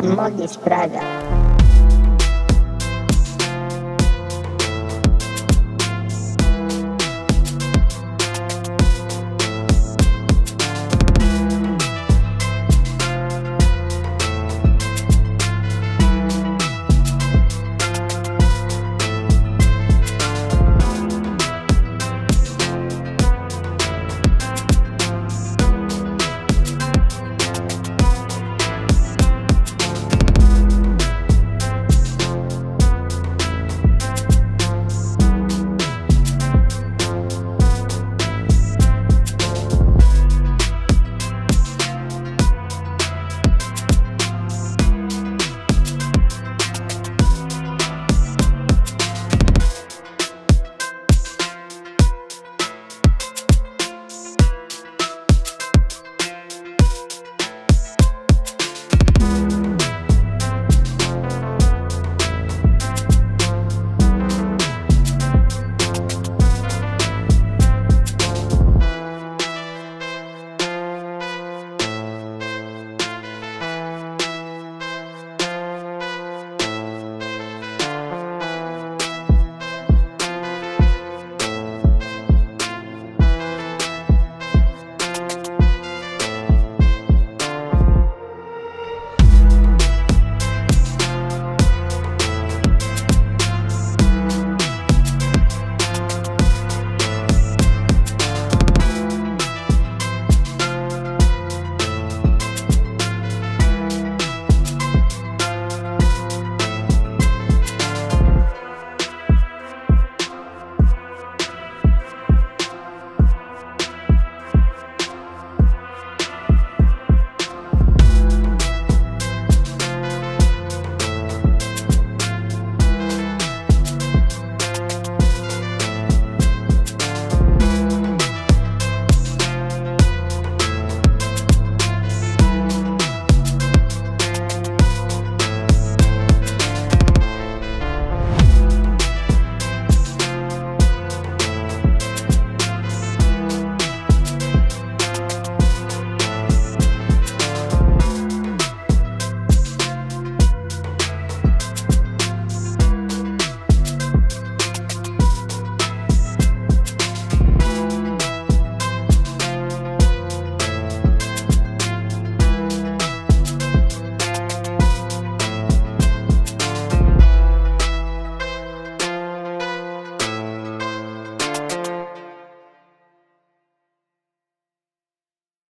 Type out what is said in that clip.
mo- mogli sprawia.